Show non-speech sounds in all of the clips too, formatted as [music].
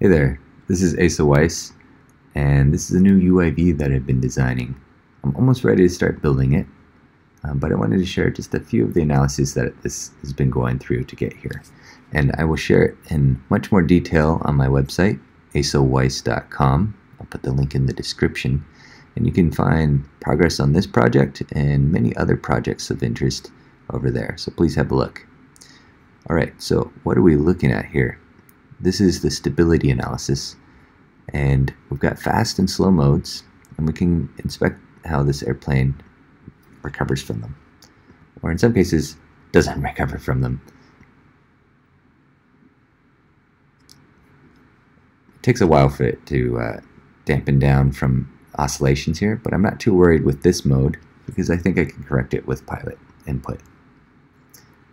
Hey there, this is Asa Weiss, and this is a new UAV that I've been designing. I'm almost ready to start building it, um, but I wanted to share just a few of the analyses that this has been going through to get here. And I will share it in much more detail on my website, asaweiss.com. I'll put the link in the description, and you can find progress on this project and many other projects of interest over there, so please have a look. Alright, so what are we looking at here? This is the stability analysis and we've got fast and slow modes and we can inspect how this airplane recovers from them or in some cases doesn't recover from them. It takes a while for it to uh, dampen down from oscillations here but I'm not too worried with this mode because I think I can correct it with pilot input.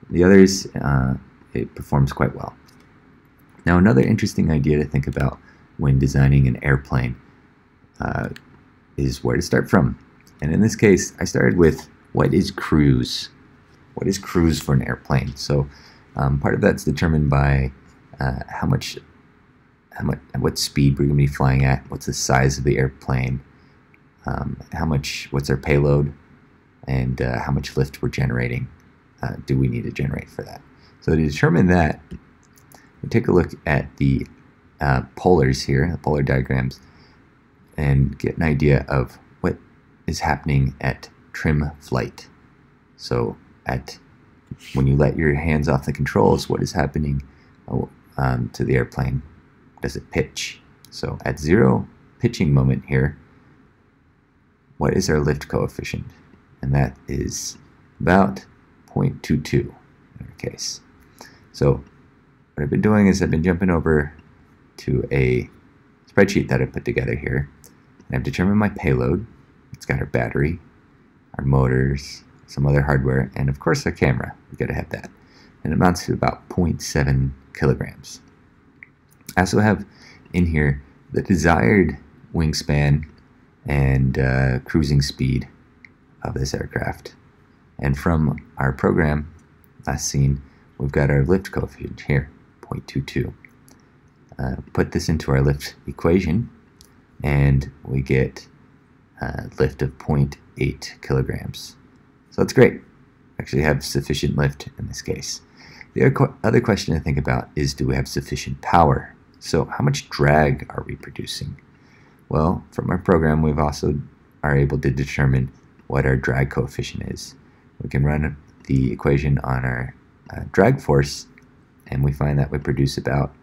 The others, uh, it performs quite well. Now another interesting idea to think about when designing an airplane uh, is where to start from. And in this case, I started with what is cruise? What is cruise for an airplane? So um, part of that's determined by uh, how much, how much, what speed we're going to be flying at, what's the size of the airplane, um, how much, what's our payload, and uh, how much lift we're generating. Uh, do we need to generate for that? So to determine that, we take a look at the uh, polars here, the polar diagrams, and get an idea of what is happening at trim flight. So at when you let your hands off the controls, what is happening oh, um, to the airplane? Does it pitch? So at zero pitching moment here, what is our lift coefficient? And that is about 0.22 in our case. So what I've been doing is I've been jumping over to a spreadsheet that I put together here. And I've determined my payload. It's got our battery, our motors, some other hardware, and of course our camera. We've got to have that. And it amounts to about 0.7 kilograms. I also have in here the desired wingspan and uh, cruising speed of this aircraft. And from our program last seen, we've got our lift coefficient here. 0.22. Uh, put this into our lift equation and we get a lift of 0.8 kilograms. So that's great. Actually have sufficient lift in this case. The other question to think about is do we have sufficient power? So how much drag are we producing? Well, from our program we've also are able to determine what our drag coefficient is. We can run the equation on our uh, drag force and we find that we produce about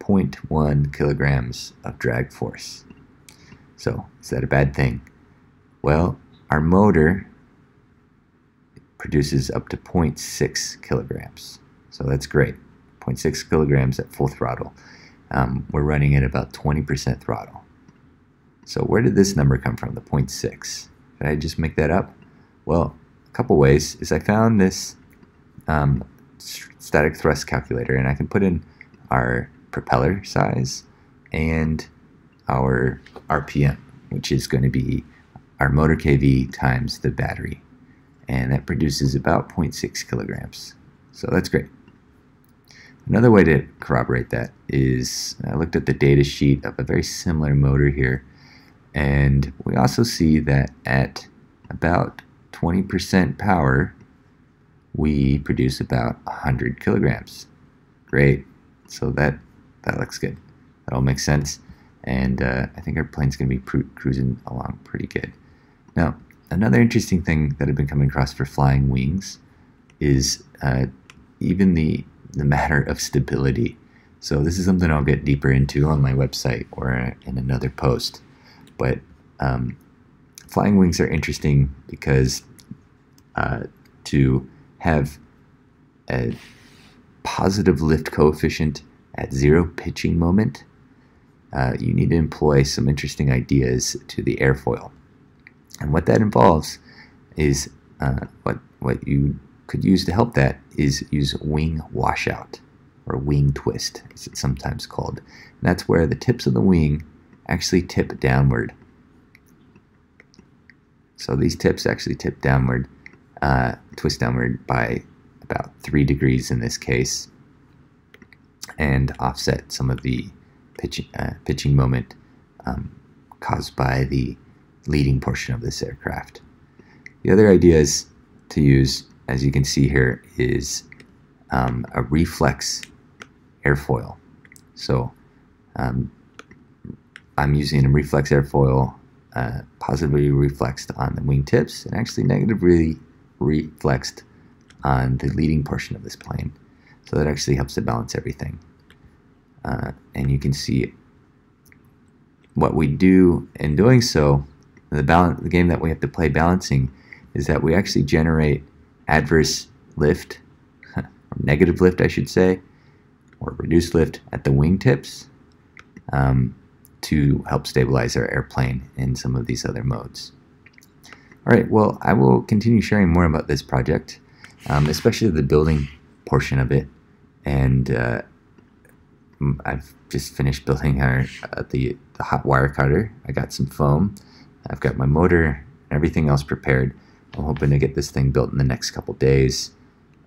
0.1 kilograms of drag force. So, is that a bad thing? Well, our motor produces up to 0.6 kilograms. So that's great. 0.6 kilograms at full throttle. Um, we're running at about 20% throttle. So where did this number come from, the 0.6? Did I just make that up? Well, a couple ways is I found this um, static thrust calculator and I can put in our propeller size and our RPM, which is going to be our motor KV times the battery. And that produces about 0.6 kilograms. So that's great. Another way to corroborate that is I looked at the data sheet of a very similar motor here. And we also see that at about 20% power, we produce about 100 kilograms. Great. So that that looks good. That all makes sense. And uh, I think our plane's going to be cruising along pretty good. Now, another interesting thing that I've been coming across for flying wings is uh, even the, the matter of stability. So this is something I'll get deeper into on my website or in another post. But um, flying wings are interesting because uh, to have a positive lift coefficient at zero pitching moment, uh, you need to employ some interesting ideas to the airfoil. And what that involves is uh, what, what you could use to help that is use wing washout or wing twist, as it's sometimes called. And that's where the tips of the wing actually tip downward. So these tips actually tip downward uh, twist downward by about 3 degrees in this case and offset some of the pitching, uh, pitching moment um, caused by the leading portion of this aircraft. The other ideas to use, as you can see here, is um, a reflex airfoil. So um, I'm using a reflex airfoil uh, positively reflexed on the wingtips and actually negatively reflexed on the leading portion of this plane. So that actually helps to balance everything. Uh, and you can see what we do in doing so, the, balance, the game that we have to play balancing is that we actually generate adverse lift, [laughs] or negative lift I should say, or reduced lift at the wingtips um, to help stabilize our airplane in some of these other modes. Alright, well I will continue sharing more about this project, um, especially the building portion of it, and uh, I've just finished building our uh, the, the hot wire cutter. I got some foam, I've got my motor, and everything else prepared. I'm hoping to get this thing built in the next couple days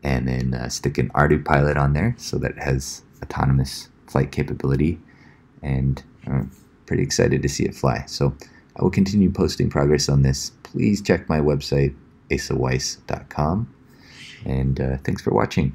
and then uh, stick an ArduPilot on there so that it has autonomous flight capability and I'm pretty excited to see it fly. So I will continue posting progress on this. Please check my website asaweiss.com and uh, thanks for watching.